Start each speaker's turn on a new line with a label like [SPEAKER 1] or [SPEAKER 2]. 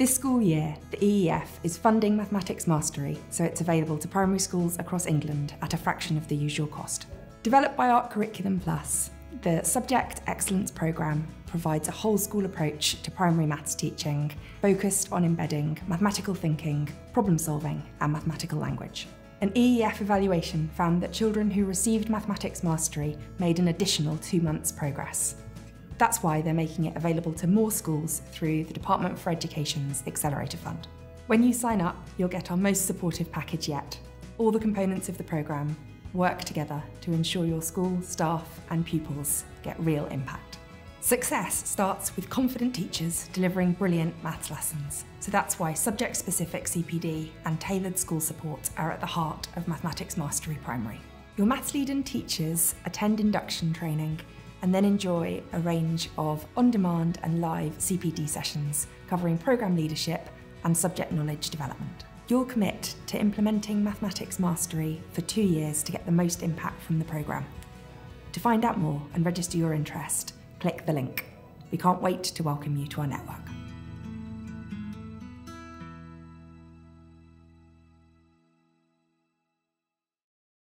[SPEAKER 1] This school year, the EEF is funding Mathematics Mastery so it's available to primary schools across England at a fraction of the usual cost. Developed by Ark Curriculum Plus, the Subject Excellence Programme provides a whole school approach to primary maths teaching, focused on embedding mathematical thinking, problem solving, and mathematical language. An EEF evaluation found that children who received Mathematics Mastery made an additional two months' progress. That's why they're making it available to more schools through the Department for Education's Accelerator Fund. When you sign up, you'll get our most supportive package yet. All the components of the programme work together to ensure your school, staff, and pupils get real impact. Success starts with confident teachers delivering brilliant maths lessons. So that's why subject specific CPD and tailored school support are at the heart of Mathematics Mastery Primary. Your Maths Lead and teachers attend induction training and then enjoy a range of on demand and live CPD sessions covering programme leadership and subject knowledge development. You'll commit to implementing mathematics mastery for two years to get the most impact from the programme. To find out more and register your interest, click the link. We can't wait to welcome you to our network.